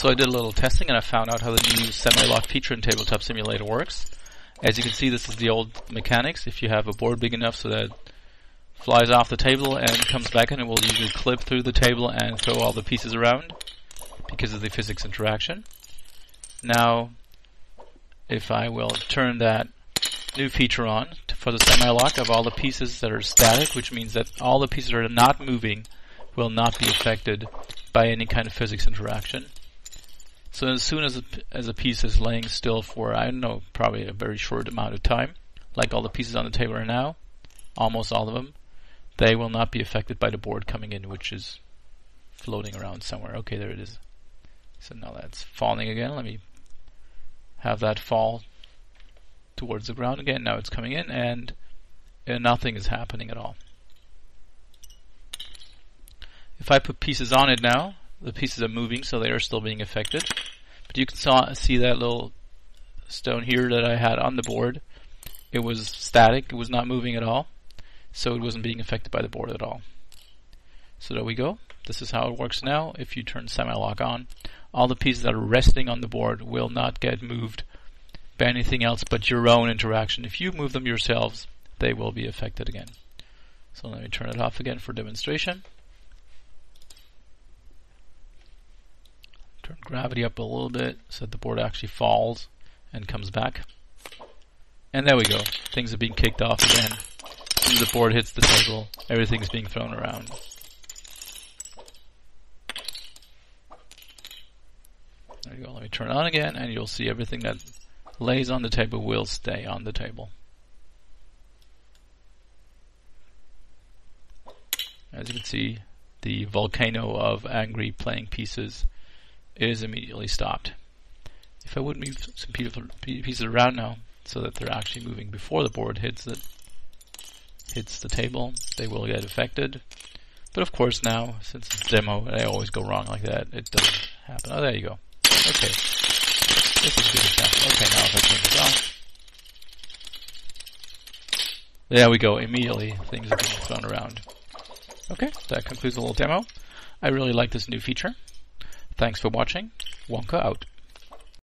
So I did a little testing and I found out how the new semi-lock feature in Tabletop Simulator works. As you can see, this is the old mechanics. If you have a board big enough so that it flies off the table and comes back in, it will usually clip through the table and throw all the pieces around because of the physics interaction. Now, if I will turn that new feature on for the semi-lock of all the pieces that are static, which means that all the pieces that are not moving will not be affected by any kind of physics interaction. So as soon as a, as a piece is laying still for, I don't know, probably a very short amount of time, like all the pieces on the table are now, almost all of them, they will not be affected by the board coming in, which is floating around somewhere. Okay, there it is. So now that's falling again. Let me have that fall towards the ground again. Now it's coming in and, and nothing is happening at all. If I put pieces on it now, the pieces are moving, so they are still being affected. But you can saw, see that little stone here that I had on the board. It was static, it was not moving at all, so it wasn't being affected by the board at all. So there we go. This is how it works now. If you turn semi-lock on, all the pieces that are resting on the board will not get moved by anything else but your own interaction. If you move them yourselves, they will be affected again. So let me turn it off again for demonstration. Turn gravity up a little bit so that the board actually falls and comes back. And there we go. Things are being kicked off again. As soon as the board hits the table, everything's being thrown around. There you go. Let me turn it on again, and you'll see everything that lays on the table will stay on the table. As you can see, the volcano of angry playing pieces is immediately stopped. If I would move some pieces around now so that they're actually moving before the board hits the hits the table, they will get affected. But of course now, since it's demo, I always go wrong like that. It doesn't happen. Oh, there you go. Okay. This is good example. Okay, now if I turn this off. There we go. Immediately, things are being thrown around. Okay, that concludes the little demo. I really like this new feature. Thanks for watching. Wonka out.